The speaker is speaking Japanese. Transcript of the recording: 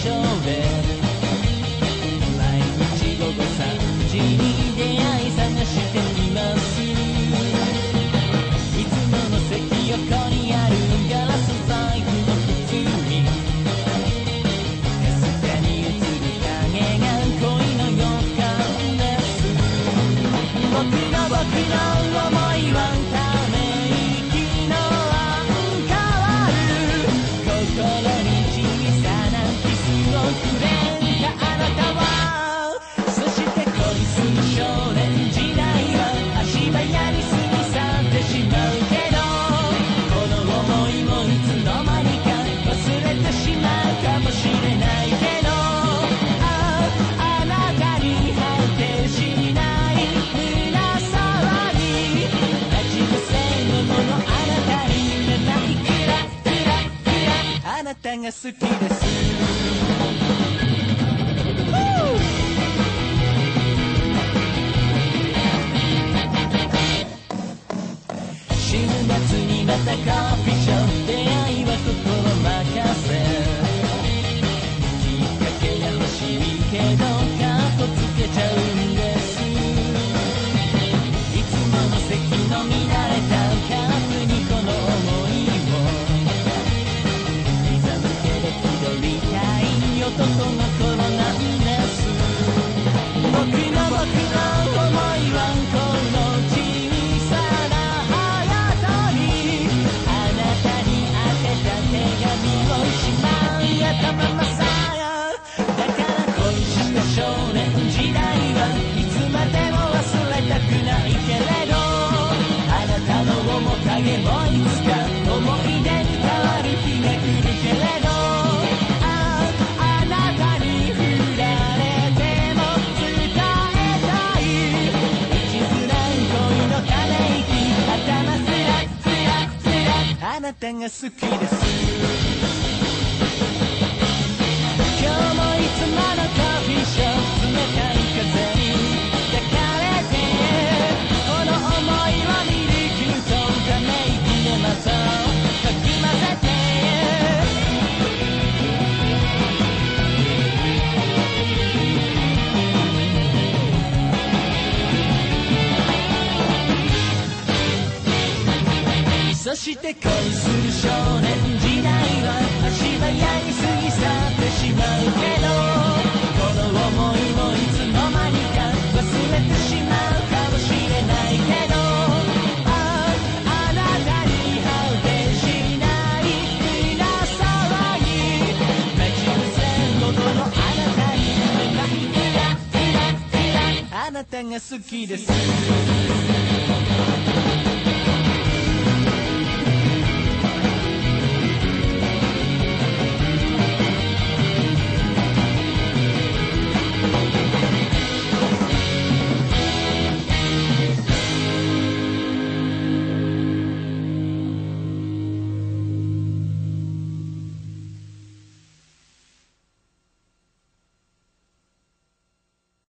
show it. が好きです」「週末にまたカーフィション出会いは心任せ」「きっかけが欲しいけど」よのまらないが好きです。して恋する少年時代は足早に過ぎ去ってしまうけどこの想いもいつの間にか忘れてしまうかもしれないけどああなたに発転しない皆騒ぎ目印伏せことのあなたにあなたが好きです。